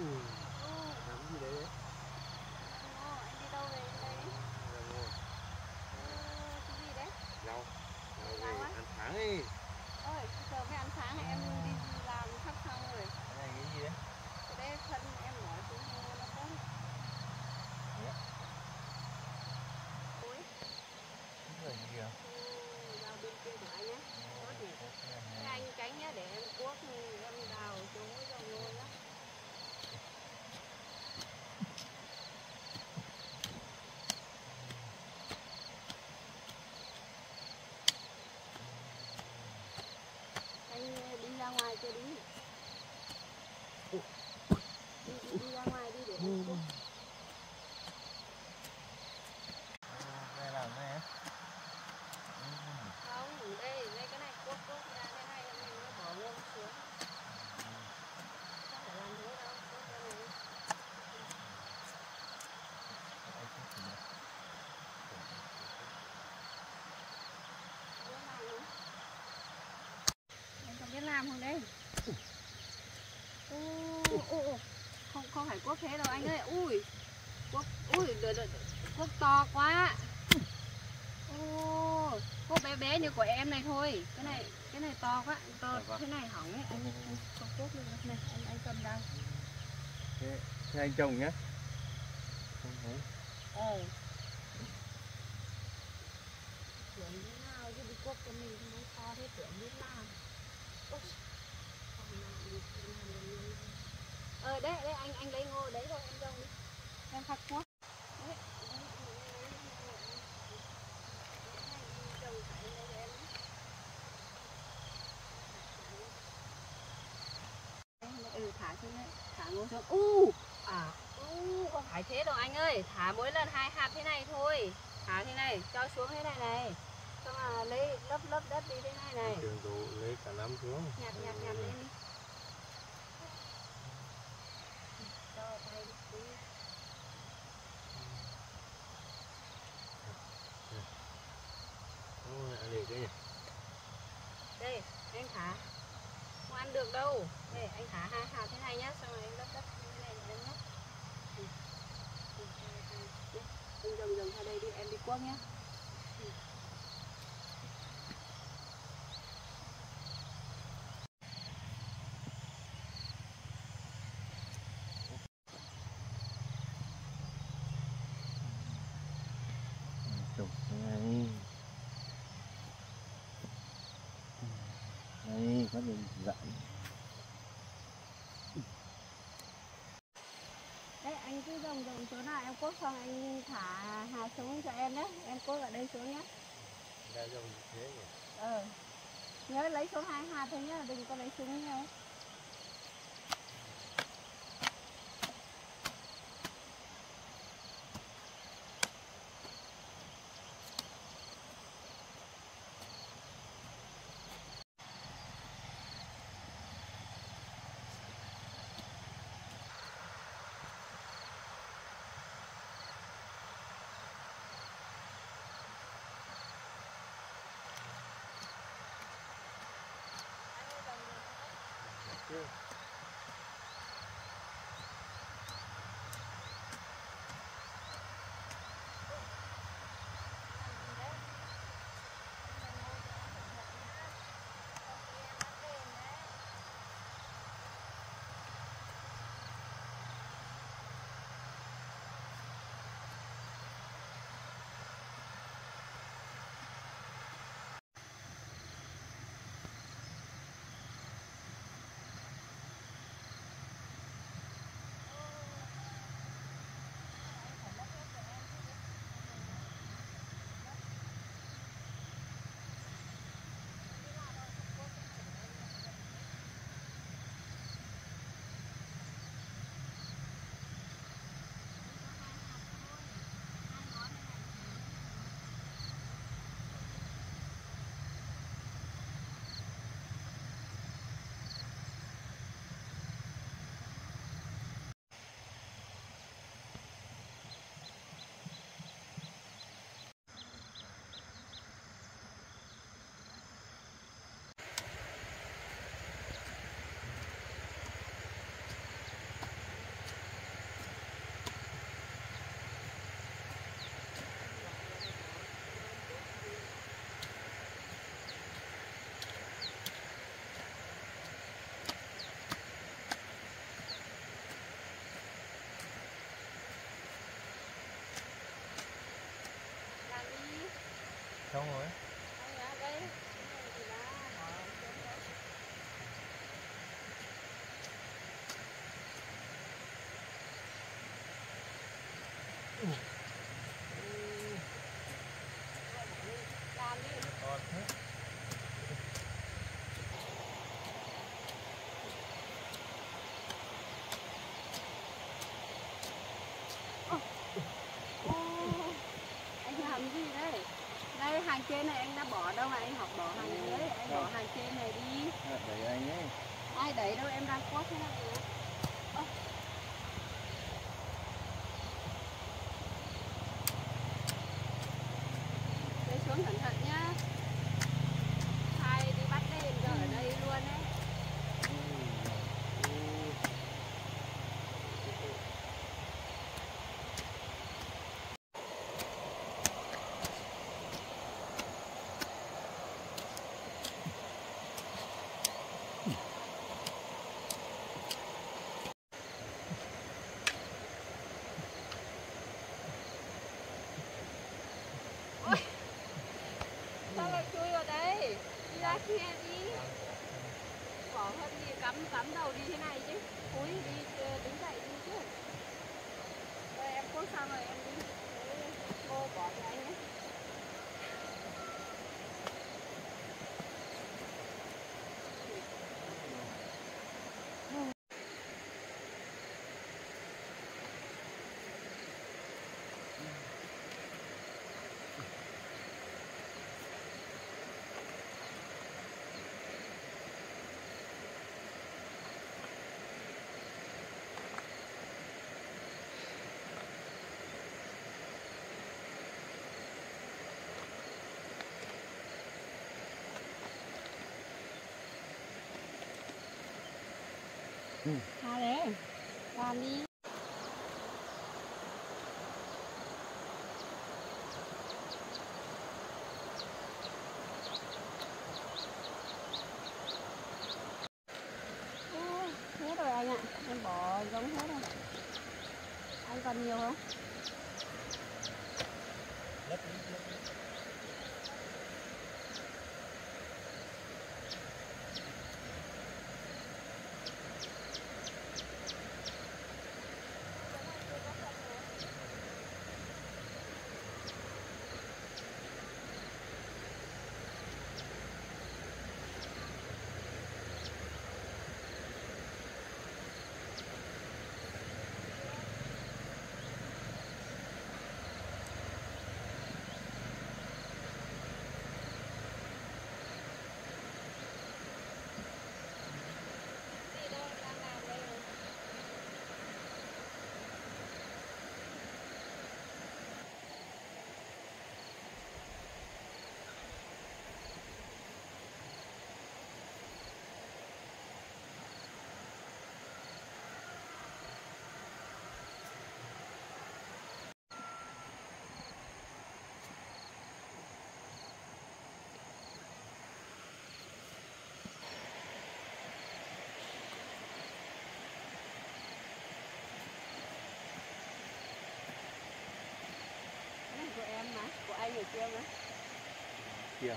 Ừ, Ừ, làm gì đấy đấy? Ngô, anh đi đâu về đây? Là ngồi Ừ, cái gì đấy? rau rau Rau về á? ăn tháng ấy Ôi, giờ mới ăn sáng hay em đi làm sắp xong rồi. cái này cái gì đấy Cái đấy phân em bỏ xuống ngô nó có. Thế á? Ôi, cái là gì kìa ừ, rau bên kia của anh nhé. Tốt nhỉ? Thế anh tránh nhá, để em cuốc em đào chỗ dòng ngô nhá. Anh ờ, đi ra ngoài chưa đi? Đi, đi, đi ra ngoài đi để em cuốc. cái này làm này á Không, đây, đây cái này cuốc cuốc ra thế này mình mới bỏ ngô xuống. Không phải làm thế đâu, cuốc ra này. Biết làm không? Em không biết làm không đây? Ô, ô, ô. Không, không phải cuốc thế đâu anh ơi. Ui, cuốc, ui, đợi, đợi, cuốc to quá. Ô, cuốc bé bé như của em này thôi. Cái này, cái này to quá, to Dạ vâng. thế này hỏng ấy. Anh, không cuốc được này, anh, anh cầm đây. thế, anh trồng nhá không thấy Ờ. Tưởng thế nào chứ đi cuốc của mình nó to thế tưởng biết làm. Ờ đấy, đấy anh anh lấy ngô đấy rồi em trồng đi. Em phát cuốc. Ừ, thả xuống đấy, thả ngô xuống. U, à, u, không phải thế đâu anh ơi. Thả mỗi lần hai hạt thế này thôi. Thả thế này, cho xuống thế này này. Xong là lấy lớp lớp đất đi thế này này. trường tụ lấy cả năm xuống Nhặt nhặt nhặt lên đi. Cho tay đi. Ôi, ăn được nhỉ Đây, anh thả. Không ăn được đâu. Đây, anh thả hai hạt thế này nhá, xong rồi anh lấp đất như thế này để em nhá. Anh dần dần ra đây đi, em đi cuốc nhá. Ừ. trồng này đây có đường dặn Đấy, anh cứ dòng dòng chỗ nào em cuốc xong anh thả hạt xuống cho em nhé. Em cuốc ở đây xuống nhé. ra dòng thế nhỉ Ờ. Nhớ lấy xuống hai hạt thôi nhá, đừng có lấy xuống nhiều. Don't worry. ai đẩy đâu em đang quát thế nào Tha đấy Làm đi Ôi, Hết rồi anh ạ Em bỏ giống hết rồi Anh còn nhiều không? Gì đâu, em đang làm đây rồi. Cái này của em mà, của anh ở kia mà. Kìa.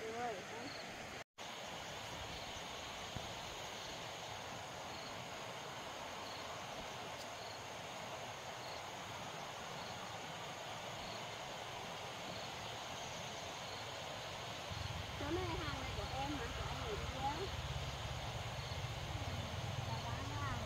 Đúng rồi, đấy. Chỗ này hàng này của em mà, của anh ở kia. Là bán hàng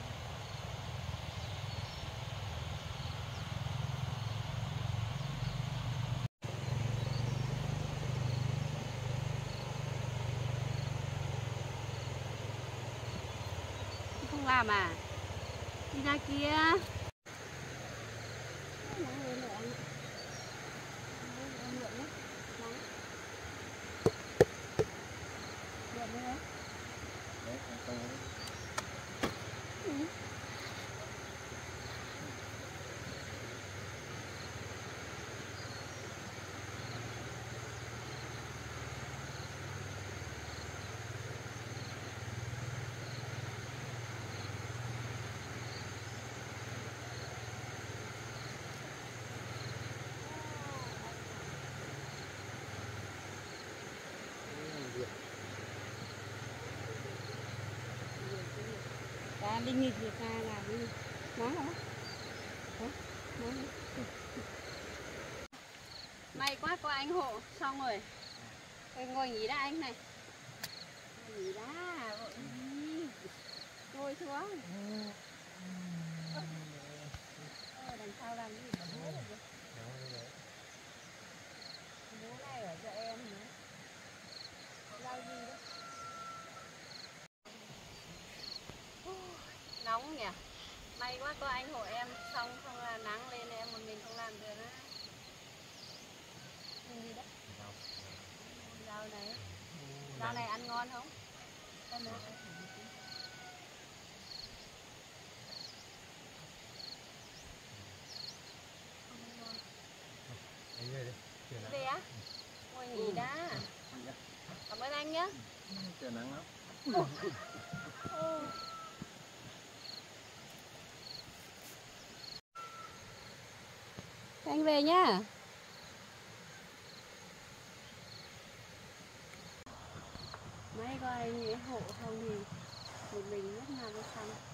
không làm à? Đi ra kia. là đi nghỉ việc là là đi nói hả may quá, có anh hộ, xong rồi. Tôi ngồi nghỉ đã anh này. Nghỉ đã, vội ngồi xuống. Đằng sau làm gì? Mà bố bố này ở cho em nữa lao gì đó nóng nhỉ? May quá có anh hộ em xong không là nắng lên em một mình không làm được á. Gì đấy? Rau. Này. Rau này ăn ngon không? Em. Anh về á? Ngồi nghỉ đã. Cảm ơn anh nhé. Trời nắng lắm. Anh về nhá. Mấy coi anh ấy hộ không thì một mình lúc nào mới xong.